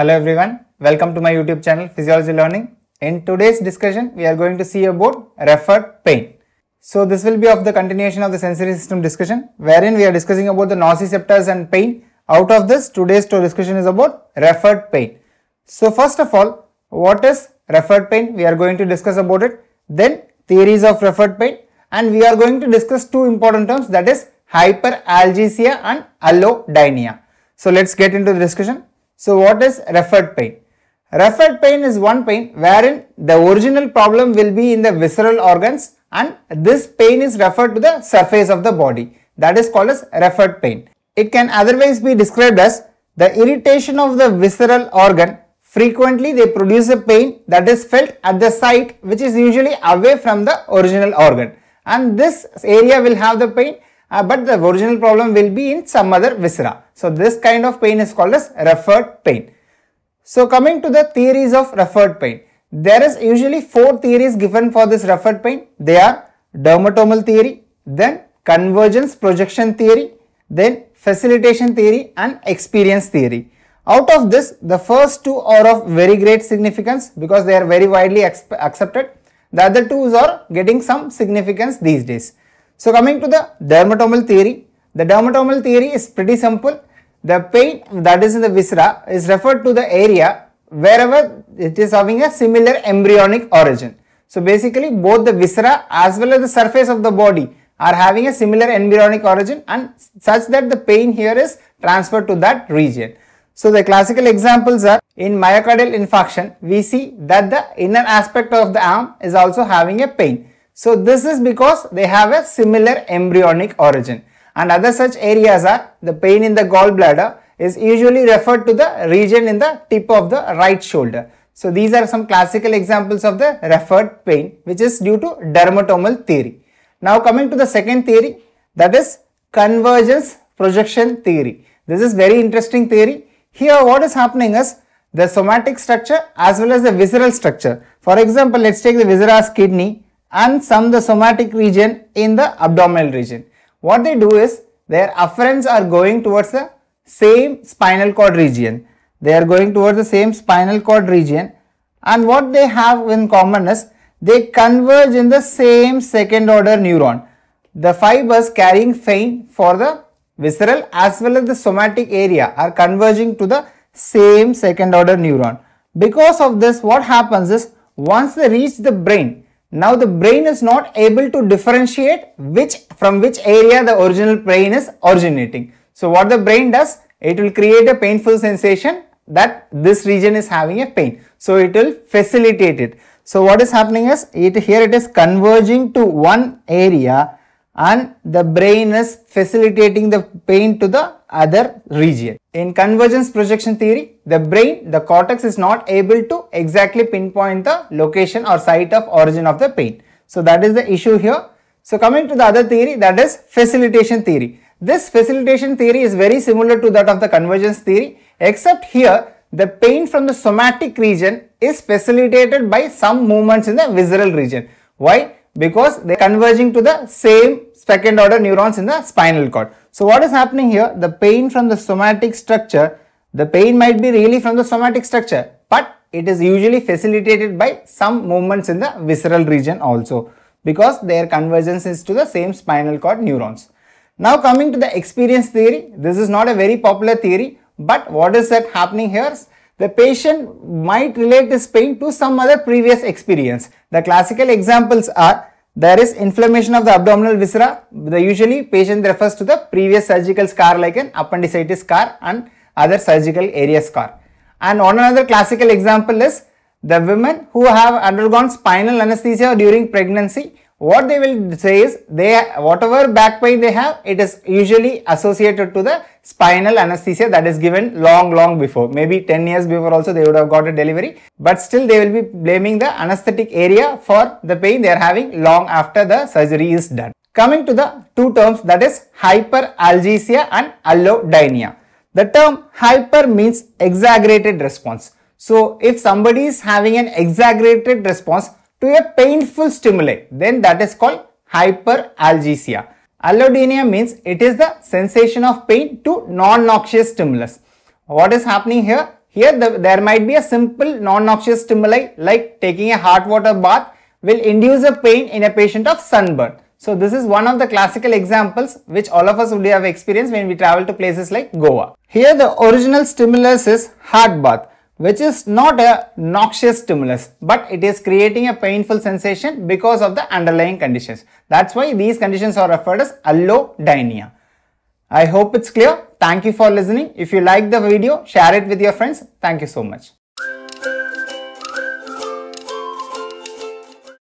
Hello everyone, welcome to my YouTube channel Physiology Learning. In today's discussion, we are going to see about referred pain. So this will be of the continuation of the sensory system discussion wherein we are discussing about the nociceptors and pain. Out of this, today's discussion is about referred pain. So first of all, what is referred pain? We are going to discuss about it. Then theories of referred pain and we are going to discuss two important terms that is hyperalgesia and allodynia. So let's get into the discussion. So what is referred pain? Referred pain is one pain wherein the original problem will be in the visceral organs and this pain is referred to the surface of the body. That is called as referred pain. It can otherwise be described as the irritation of the visceral organ. Frequently they produce a pain that is felt at the site which is usually away from the original organ and this area will have the pain uh, but the original problem will be in some other viscera. So this kind of pain is called as referred pain. So coming to the theories of referred pain, there is usually four theories given for this referred pain. They are dermatomal theory, then convergence projection theory, then facilitation theory and experience theory. Out of this, the first two are of very great significance because they are very widely accepted. The other two are getting some significance these days. So coming to the dermatomal theory, the dermatomal theory is pretty simple. The pain that is in the viscera is referred to the area wherever it is having a similar embryonic origin. So basically both the viscera as well as the surface of the body are having a similar embryonic origin and such that the pain here is transferred to that region. So the classical examples are in myocardial infarction we see that the inner aspect of the arm is also having a pain. So this is because they have a similar embryonic origin and other such areas are the pain in the gallbladder is usually referred to the region in the tip of the right shoulder. So these are some classical examples of the referred pain which is due to dermatomal theory. Now coming to the second theory that is convergence projection theory. This is very interesting theory. Here what is happening is the somatic structure as well as the visceral structure. For example, let's take the viscera's kidney and some the somatic region in the abdominal region. What they do is their afferents are going towards the same spinal cord region. They are going towards the same spinal cord region and what they have in common is they converge in the same second order neuron. The fibers carrying pain for the visceral as well as the somatic area are converging to the same second order neuron. Because of this what happens is once they reach the brain now the brain is not able to differentiate which from which area the original pain is originating. So what the brain does, it will create a painful sensation that this region is having a pain. So it will facilitate it. So what is happening is it here it is converging to one area and the brain is facilitating the pain to the other region. In convergence projection theory, the brain, the cortex is not able to exactly pinpoint the location or site of origin of the pain. So that is the issue here. So coming to the other theory that is facilitation theory. This facilitation theory is very similar to that of the convergence theory except here the pain from the somatic region is facilitated by some movements in the visceral region. Why? Because they are converging to the same second order neurons in the spinal cord. So what is happening here? The pain from the somatic structure, the pain might be really from the somatic structure, but it is usually facilitated by some movements in the visceral region also because their convergence is to the same spinal cord neurons. Now coming to the experience theory, this is not a very popular theory, but what is that happening here? The patient might relate this pain to some other previous experience. The classical examples are there is inflammation of the abdominal viscera. The usually patient refers to the previous surgical scar like an appendicitis scar and other surgical area scar. And one another classical example is the women who have undergone spinal anesthesia during pregnancy what they will say is they whatever back pain they have it is usually associated to the spinal anesthesia that is given long long before. Maybe 10 years before also they would have got a delivery but still they will be blaming the anesthetic area for the pain they are having long after the surgery is done. Coming to the two terms that is hyperalgesia and allodynia the term hyper means exaggerated response. So if somebody is having an exaggerated response to a painful stimuli, then that is called hyperalgesia. Allodynia means it is the sensation of pain to non-noxious stimulus. What is happening here? Here the, there might be a simple non-noxious stimuli like taking a hot water bath will induce a pain in a patient of sunburn. So this is one of the classical examples which all of us would have experienced when we travel to places like Goa. Here the original stimulus is hot bath which is not a noxious stimulus but it is creating a painful sensation because of the underlying conditions. That's why these conditions are referred as allodynia. I hope it's clear. Thank you for listening. If you like the video, share it with your friends. Thank you so much.